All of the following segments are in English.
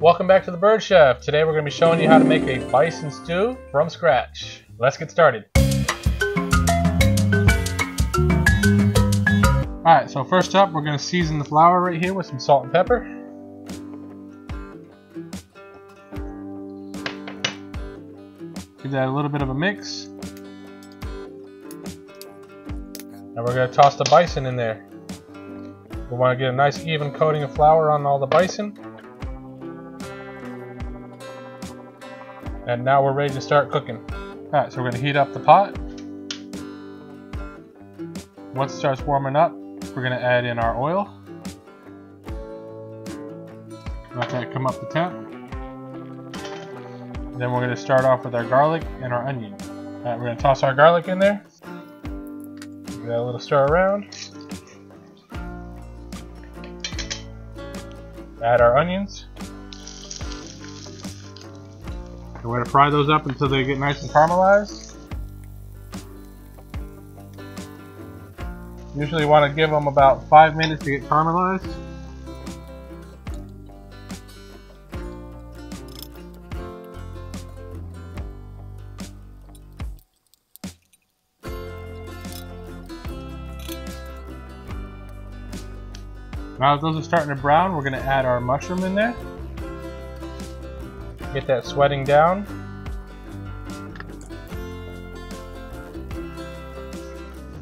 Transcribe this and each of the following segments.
Welcome back to the Bird Chef. Today we're going to be showing you how to make a bison stew from scratch. Let's get started. Alright, so first up we're going to season the flour right here with some salt and pepper. Give that a little bit of a mix. And we're going to toss the bison in there. We want to get a nice even coating of flour on all the bison. And now we're ready to start cooking. Alright, so we're going to heat up the pot. Once it starts warming up, we're going to add in our oil. Let that come up to temp. Then we're going to start off with our garlic and our onion. We're to toss our garlic in there. Give that a little stir around. Add our onions. And we're going to fry those up until they get nice and caramelized. Usually want to give them about 5 minutes to get caramelized. Now those are starting to brown, we're going to add our mushroom in there. Get that sweating down.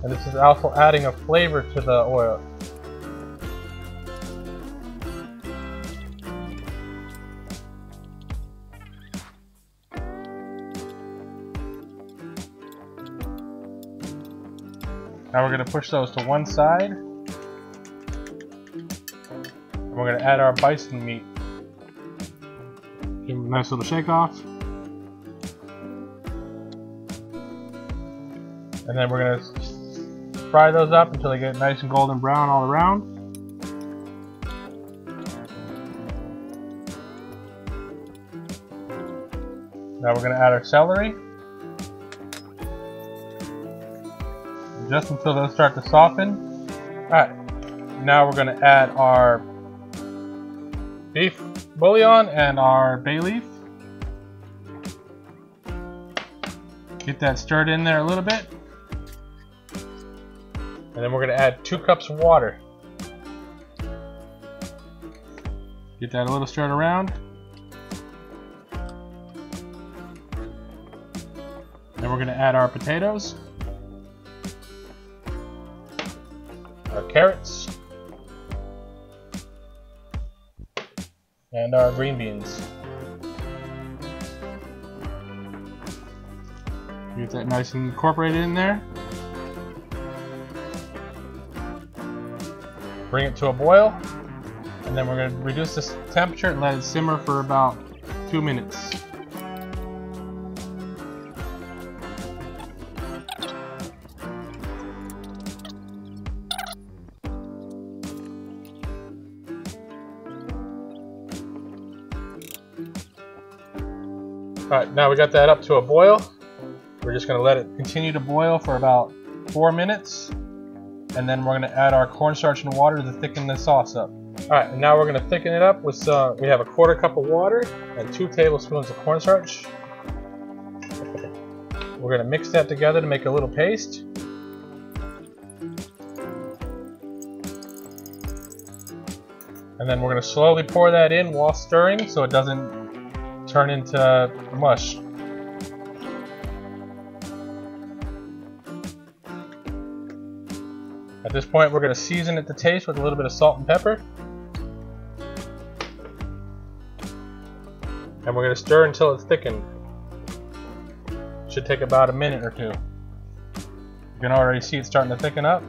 And this is also adding a flavor to the oil. Now we're going to push those to one side. And we're going to add our bison meat. Give a nice little shake off. And then we're going to fry those up until they get nice and golden brown all around. Now we're going to add our celery. Just until those start to soften. Alright, now we're going to add our beef bouillon and our bay leaf. Get that stirred in there a little bit. And then we're going to add two cups of water. Get that a little stirred around. Then we're going to add our potatoes. Our carrots. And our green beans. Get that nice and incorporated in there. Bring it to a boil. And then we're going to reduce this temperature and let it simmer for about two minutes. Alright, now we got that up to a boil. We're just going to let it continue to boil for about four minutes. And then we're going to add our cornstarch and water to thicken the sauce up. Alright, now we're going to thicken it up with, we have a quarter cup of water and two tablespoons of cornstarch. We're going to mix that together to make a little paste. And then we're going to slowly pour that in while stirring so it doesn't turn into mush. At this point, we're going to season it to taste with a little bit of salt and pepper. And we're going to stir until it's thickened. Should take about a minute or two. You can already see it starting to thicken up.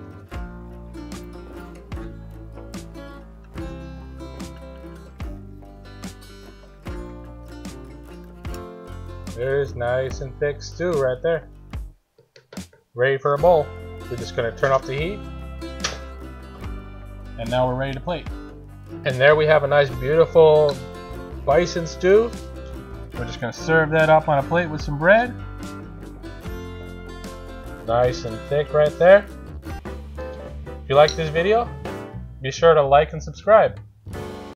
There's nice and thick stew right there. Ready for a bowl. We're just going to turn off the heat. And now we're ready to plate. And there we have a nice beautiful bison stew. We're just going to serve that up on a plate with some bread. Nice and thick right there. If you like this video, be sure to like and subscribe.